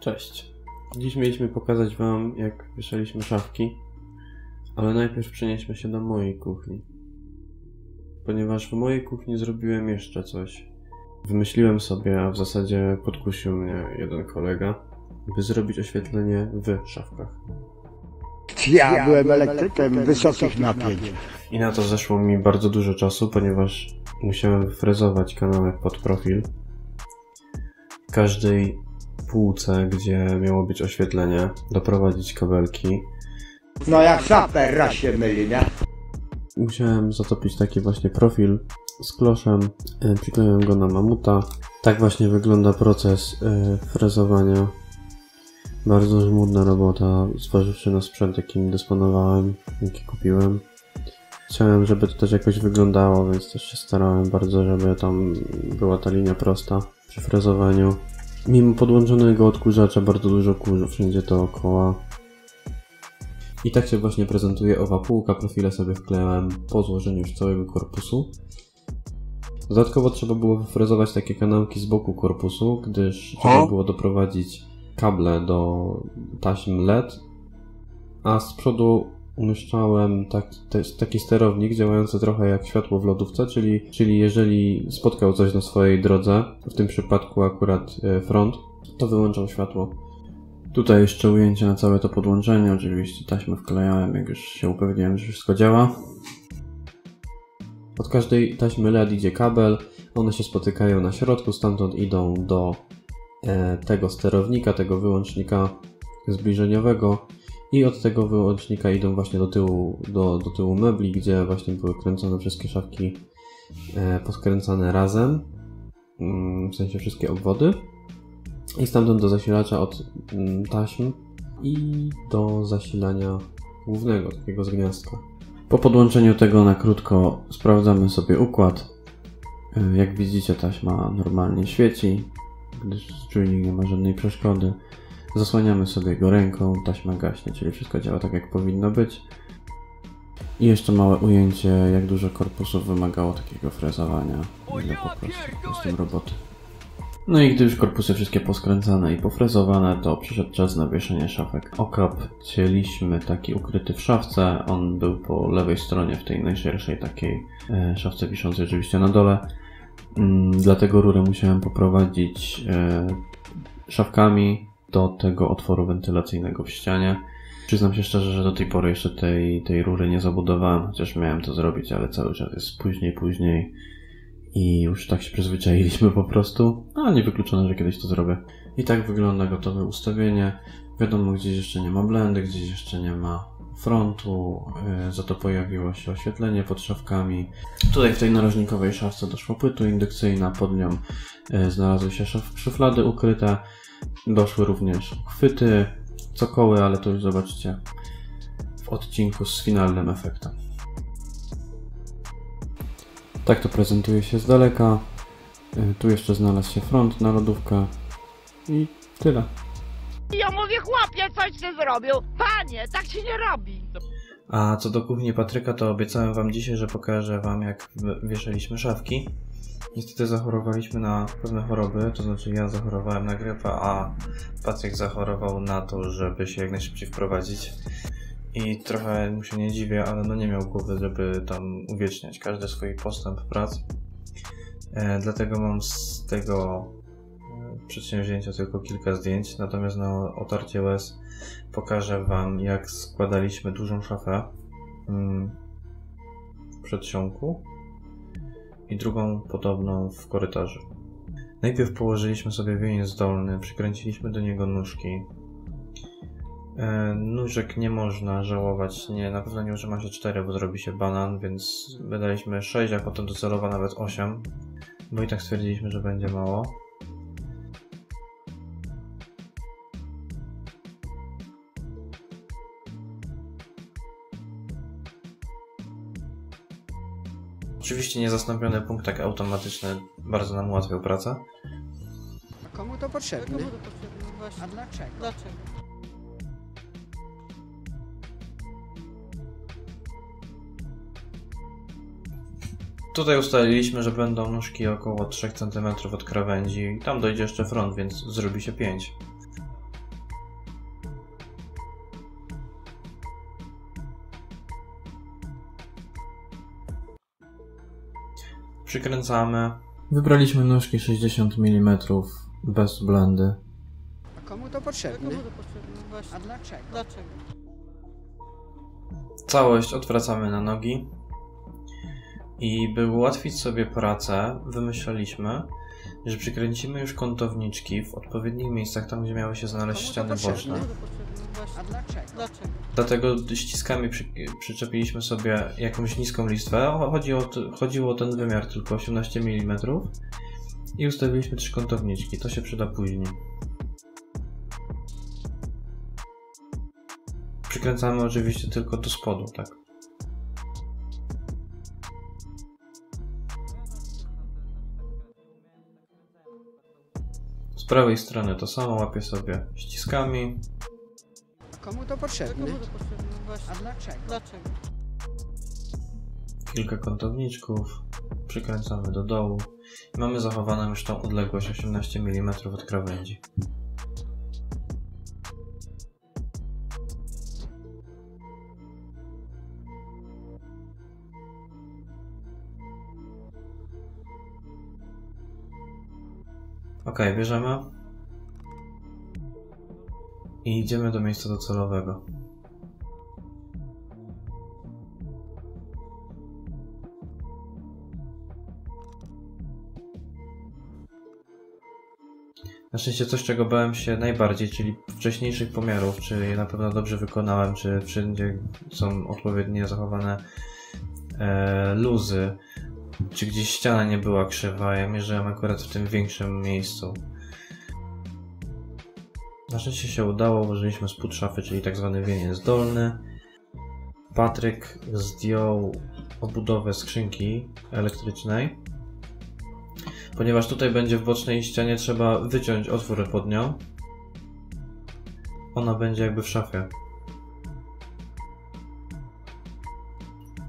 Cześć. Dziś mieliśmy pokazać Wam, jak wieszaliśmy szafki, ale najpierw przenieśmy się do mojej kuchni. Ponieważ w mojej kuchni zrobiłem jeszcze coś. Wymyśliłem sobie, a w zasadzie podkusił mnie jeden kolega, by zrobić oświetlenie w szafkach. Ja byłem elektrykiem wysokich napięć. I na to zeszło mi bardzo dużo czasu, ponieważ musiałem wyfrezować kanałek pod profil. Każdej półce, gdzie miało być oświetlenie, doprowadzić kabelki. No jak saper raz się myli, nie? Musiałem zatopić taki właśnie profil z kloszem, e, przykleiłem go na mamuta. Tak właśnie wygląda proces e, frezowania. Bardzo żmudna robota, zważywszy na sprzęt, jakim dysponowałem, jaki kupiłem. Chciałem, żeby to też jakoś wyglądało, więc też się starałem bardzo, żeby tam była ta linia prosta przy frezowaniu. Mimo podłączonego odkurzacza bardzo dużo kurzu wszędzie dookoła. I tak się właśnie prezentuje owa półka. Profile sobie wklejałem po złożeniu już całego korpusu. Dodatkowo trzeba było wyfrezować takie kanałki z boku korpusu, gdyż trzeba było doprowadzić kable do taśm LED, a z przodu umieszczałem taki, te, taki sterownik działający trochę jak światło w lodówce, czyli, czyli jeżeli spotkał coś na swojej drodze, w tym przypadku akurat e, front, to wyłączał światło. Tutaj jeszcze ujęcie na całe to podłączenie, oczywiście taśmę wklejałem, jak już się upewniłem, że wszystko działa. Od każdej taśmy LED idzie kabel, one się spotykają na środku, stamtąd idą do e, tego sterownika, tego wyłącznika zbliżeniowego i od tego wyłącznika idą właśnie do tyłu, do, do tyłu mebli, gdzie właśnie były kręcone wszystkie szafki e, poskręcane razem, mm, w sensie wszystkie obwody i stamtąd do zasilacza od mm, taśm i do zasilania głównego, takiego z gniazdka. Po podłączeniu tego na krótko sprawdzamy sobie układ. E, Jak widzicie taśma normalnie świeci, gdyż czujnik nie ma żadnej przeszkody. Zasłaniamy sobie go ręką, taśma gaśnie, czyli wszystko działa tak jak powinno być. I jeszcze małe ujęcie, jak dużo korpusów wymagało takiego frezowania. Ile po prostu tym roboty. No i gdy już korpusy wszystkie poskręcane i pofrezowane, to przyszedł czas na wieszenie szafek. Okap cieliśmy taki ukryty w szafce, on był po lewej stronie w tej najszerszej takiej e, szafce wiszącej oczywiście na dole. Mm, Dlatego rurę musiałem poprowadzić e, szafkami do tego otworu wentylacyjnego w ścianie. Przyznam się szczerze, że do tej pory jeszcze tej, tej rury nie zabudowałem, chociaż miałem to zrobić, ale cały czas jest później, później i już tak się przyzwyczailiśmy po prostu, ale nie wykluczone, że kiedyś to zrobię. I tak wygląda gotowe ustawienie. Wiadomo, gdzieś jeszcze nie ma blendy, gdzieś jeszcze nie ma frontu, yy, za to pojawiło się oświetlenie pod szafkami. Tutaj w tej narożnikowej szafce doszła płytu indukcyjna, pod nią yy, znalazły się szaf- szuflady ukryte, doszły również chwyty, cokoły, ale to już zobaczycie w odcinku z finalnym efektem. Tak to prezentuje się z daleka. Y, Tu jeszcze znalazł się front na lodówkę i tyle. Ja mówię, chłopie, coś ty zrobił. Panie, tak się nie robi. A co do kuchni Patryka, to obiecałem wam dzisiaj, że pokażę wam jak wieszaliśmy szafki. Niestety zachorowaliśmy na pewne choroby, to znaczy ja zachorowałem na grypę, a Patryk zachorował na to, żeby się jak najszybciej wprowadzić. I trochę mu się nie dziwię, ale no nie miał głowy, żeby tam uwieczniać każdy swój postęp prac. E, dlatego mam z tego e, przedsięwzięcia tylko kilka zdjęć, natomiast na otarcie łez pokażę Wam, jak składaliśmy dużą szafę mm, w przedsionku i drugą podobną w korytarzu. Najpierw położyliśmy sobie wieniec dolny, przykręciliśmy do niego nóżki. E, nóżek nie można żałować, nie, na pewno nie używa się 4, bo zrobi się banan, więc wydaliśmy 6, a potem docelowo nawet 8, bo i tak stwierdziliśmy, że będzie mało. Oczywiście niezastąpiony punkt tak automatyczny bardzo nam ułatwiał pracę. A komu to potrzebne? Komu to potrzebne? Właśnie. A dlaczego? Dlaczego? Tutaj ustaliliśmy, że będą nóżki około 3 cm od krawędzi. Tam dojdzie jeszcze front, więc zrobi się 5. Przykręcamy. Wybraliśmy nóżki 60 mm bez blendy. A komu to potrzebne? Komu to potrzebne? Właśnie. A dlaczego? Dlaczego? Całość odwracamy na nogi. I by ułatwić sobie pracę, wymyślaliśmy, że przykręcimy już kątowniczki w odpowiednich miejscach, tam gdzie miały się znaleźć ściany boczne. Właśnie. A dlaczego? Dlaczego? Dlatego ściskami przy, przyczepiliśmy sobie jakąś niską listwę. Chodzi o, chodziło o ten wymiar tylko 18 mm. I ustawiliśmy trzy kątowniczki. To się przyda później. Przykręcamy oczywiście tylko do spodu, tak. Prawej strony to samo łapię sobie ściskami. A komu to potrzebne? Komu to potrzebne? A Właśnie. dlaczego? Dlaczego? kilka kątowniczków, przykręcamy do dołu i mamy zachowaną już tą odległość 18 mm od krawędzi. Ok, bierzemy i idziemy do miejsca docelowego. Na szczęście coś, czego bałem się najbardziej, czyli wcześniejszych pomiarów, czy je na pewno dobrze wykonałem, czy wszędzie są odpowiednio zachowane e, luzy, czy gdzieś ściana nie była krzywa. Ja mierzyłem akurat w tym większym miejscu. Na szczęście się udało, użyliśmy spód szafy, czyli tak zwany wieniec dolny. Patryk zdjął obudowę skrzynki elektrycznej. Ponieważ tutaj będzie w bocznej ścianie, trzeba wyciąć otwór pod nią. Ona będzie jakby w szafie.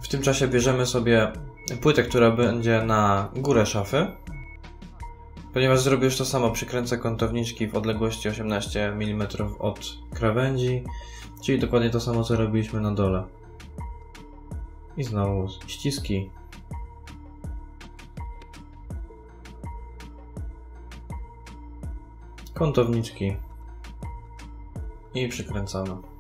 W tym czasie bierzemy sobie płytę, która będzie na górę szafy. Ponieważ zrobię to samo, przykręcę kątowniczki w odległości 18 mm od krawędzi, czyli dokładnie to samo, co robiliśmy na dole. I znowu ściski. Kątowniczki. I przykręcamy.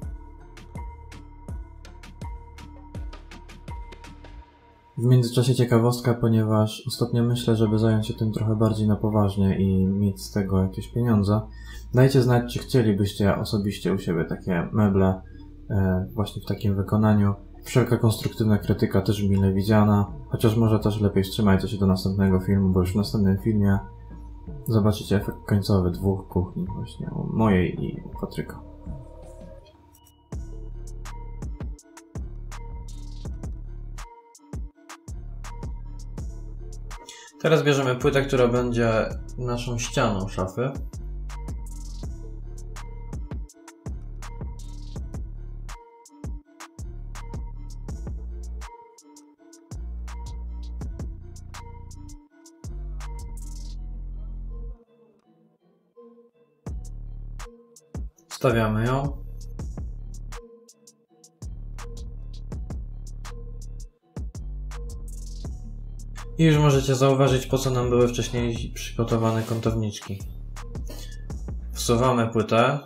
W międzyczasie ciekawostka, ponieważ ostatnio myślę, żeby zająć się tym trochę bardziej na poważnie i mieć z tego jakieś pieniądze. Dajcie znać, czy chcielibyście osobiście u siebie takie meble e, właśnie w takim wykonaniu. Wszelka konstruktywna krytyka też mile widziana, chociaż może też lepiej wstrzymajcie się do następnego filmu, bo już w następnym filmie zobaczycie efekt końcowy dwóch kuchni właśnie, mojej i Patryka. Teraz bierzemy płytę, która będzie naszą ścianą szafy. Stawiamy ją. I już możecie zauważyć, po co nam były wcześniej przygotowane kątowniczki. Wsuwamy płytę.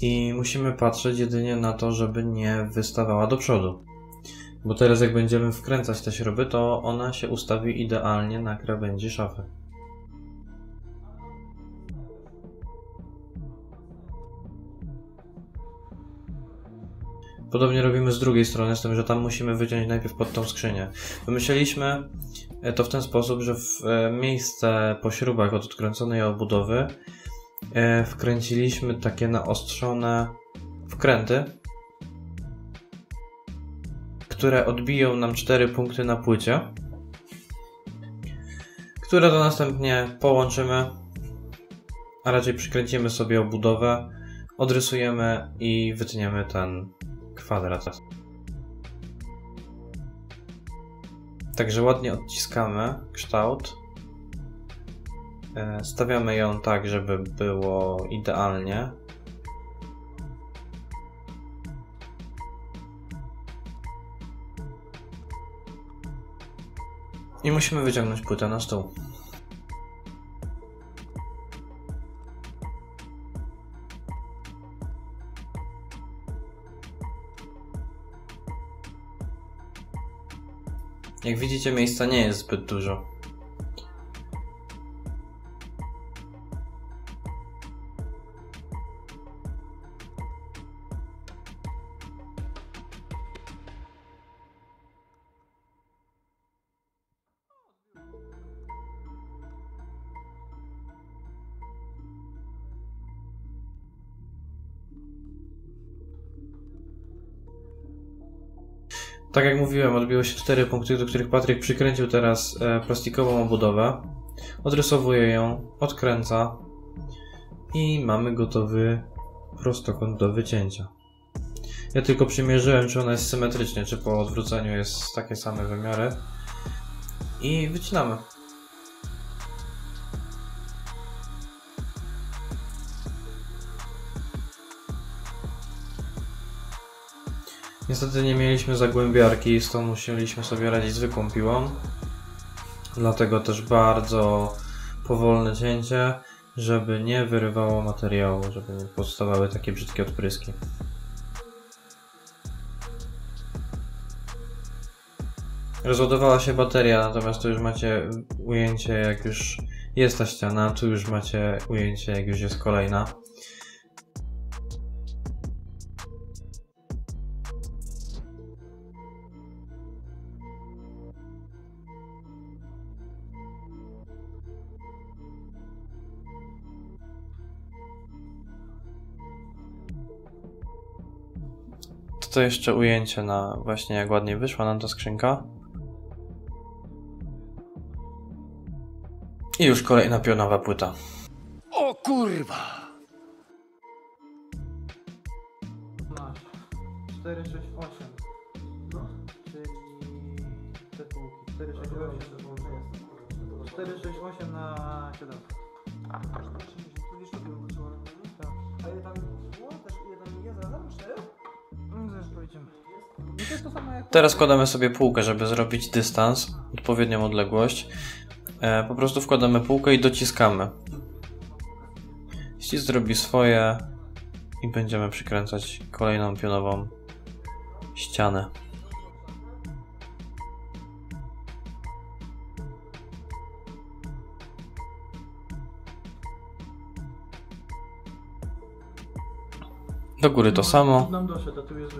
I musimy patrzeć jedynie na to, żeby nie wystawała do przodu. Bo teraz jak będziemy wkręcać te śruby, to ona się ustawi idealnie na krawędzi szafy. Podobnie robimy z drugiej strony, z tym, że tam musimy wyciąć najpierw pod tą skrzynię. Wymyśleliśmy e, to w ten sposób, że w e, miejsce po śrubach od odkręconej obudowy e, wkręciliśmy takie naostrzone wkręty, które odbiją nam cztery punkty na płycie, które to następnie połączymy, a raczej przykręcimy sobie obudowę, odrysujemy i wytniemy ten kwadrat. Także ładnie odciskamy kształt. E, stawiamy ją tak, żeby było idealnie. I musimy wyciągnąć płytę na stół. Jak widzicie, miejsca nie jest zbyt dużo. Mówiłem, odbiło się cztery punkty, do których Patryk przykręcił teraz e, plastikową obudowę. Odrysowuje ją, odkręca i mamy gotowy prostokąt do wycięcia. Ja tylko przymierzyłem, czy ona jest symetrycznie, czy po odwróceniu jest takie same wymiary. I wycinamy. Niestety nie mieliśmy zagłębiarki, stąd musieliśmy sobie radzić zwykłą piłą. Dlatego też bardzo powolne cięcie, żeby nie wyrywało materiału, żeby nie powstawały takie brzydkie odpryski. Rozładowała się bateria, natomiast tu już macie ujęcie jak już jest ta ściana, tu już macie ujęcie jak już jest kolejna. To jeszcze ujęcie na właśnie jak ładnie wyszła nam ta skrzynka. I już kolejna pionowa płyta. O kurwa! Teraz wkładamy sobie półkę, żeby zrobić dystans, odpowiednią odległość. E, po prostu wkładamy półkę i dociskamy. Ścisk zrobi swoje i będziemy przykręcać kolejną pionową ścianę. Do góry to samo. Nam doszedł, a tu jest?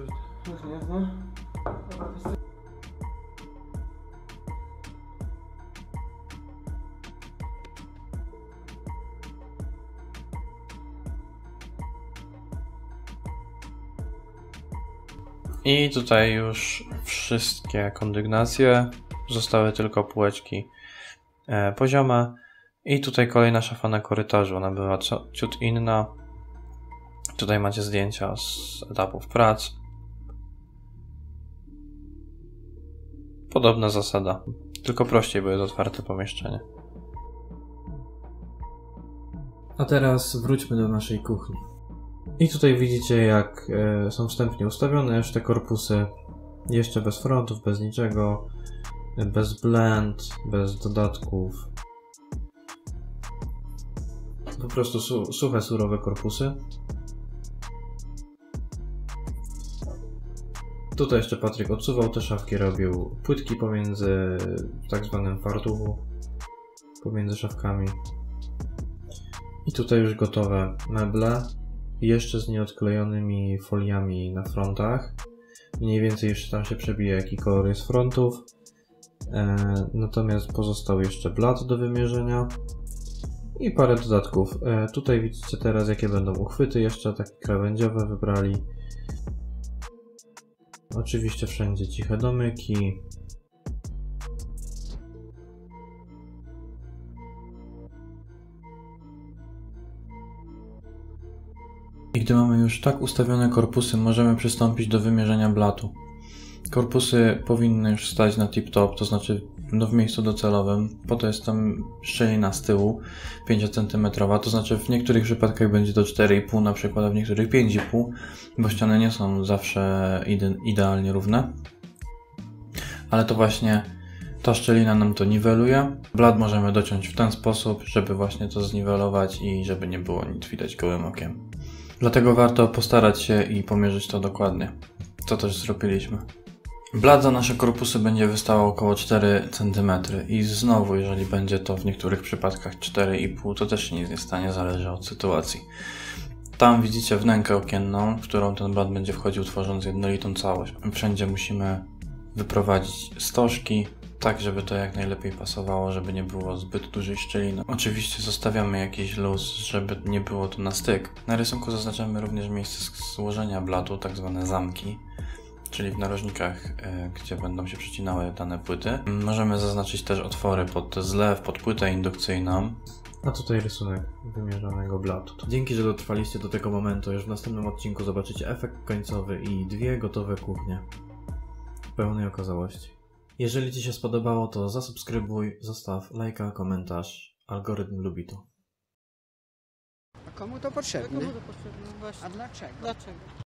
I tutaj już wszystkie kondygnacje. Zostały tylko półeczki e, poziome. I tutaj kolejna szafa na korytarzu. Ona była ciut inna. Tutaj macie zdjęcia z etapów prac. Podobna zasada. Tylko prościej, bo jest otwarte pomieszczenie. A teraz wróćmy do naszej kuchni. I tutaj widzicie, jak e, są wstępnie ustawione już te korpusy. Jeszcze bez frontów, bez niczego, bez blend, bez dodatków. Po prostu su suche, surowe korpusy. Tutaj jeszcze Patryk odsuwał te szafki, robił płytki pomiędzy tak zwanym fartuchu, pomiędzy szafkami. I tutaj już gotowe meble, jeszcze z nieodklejonymi foliami na frontach. Mniej więcej jeszcze tam się przebija jaki kolor jest frontów. E, natomiast pozostał jeszcze blat do wymierzenia i parę dodatków. E, tutaj widzicie teraz jakie będą uchwyty jeszcze, takie krawędziowe wybrali. Oczywiście wszędzie ciche domyki. I gdy mamy już tak ustawione korpusy, możemy przystąpić do wymierzenia blatu. Korpusy powinny już stać na tip-top, to znaczy no w miejscu docelowym. Po to jest tam szczelina z tyłu 5 cm, to znaczy w niektórych przypadkach będzie to 4,5 na przykład, a w niektórych 5,5, bo ściany nie są zawsze ide idealnie równe. Ale to właśnie Ta szczelina nam to niweluje. Blat możemy dociąć w ten sposób, żeby właśnie to zniwelować i żeby nie było nic widać gołym okiem. Dlatego warto postarać się i pomierzyć to dokładnie. Co też zrobiliśmy. Blat za nasze korpusy będzie wystawał około 4 cm i znowu, jeżeli będzie to w niektórych przypadkach 4,5, to też się nic nie stanie, zależy od sytuacji. Tam widzicie wnękę okienną, w którą ten blat będzie wchodził, tworząc jednolitą całość. Wszędzie musimy wyprowadzić stożki, tak żeby to jak najlepiej pasowało, żeby nie było zbyt dużej szczeliny. Oczywiście zostawiamy jakiś luz, żeby nie było to na styk. Na rysunku zaznaczamy również miejsce złożenia blatu, tak zwane zamki czyli w narożnikach, e, gdzie będą się przecinały dane płyty. Możemy zaznaczyć też otwory pod zlew, pod płytę indukcyjną. A tutaj rysunek wymierzonego blatu. Dzięki, że dotrwaliście do tego momentu. Już w następnym odcinku zobaczycie efekt końcowy i dwie gotowe kuchnie. W pełnej okazałości. Jeżeli Ci się spodobało, to zasubskrybuj, zostaw lajka, komentarz. Algorytm lubi to. A komu to potrzebne? Komu to potrzebne? Właśnie. A dlaczego? Dlaczego?